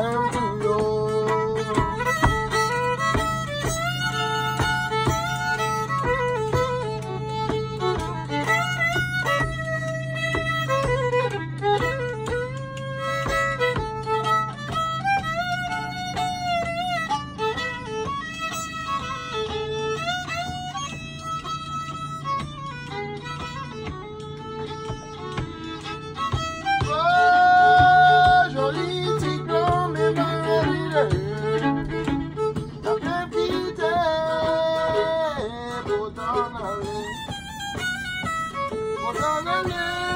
Hello. What's no, on?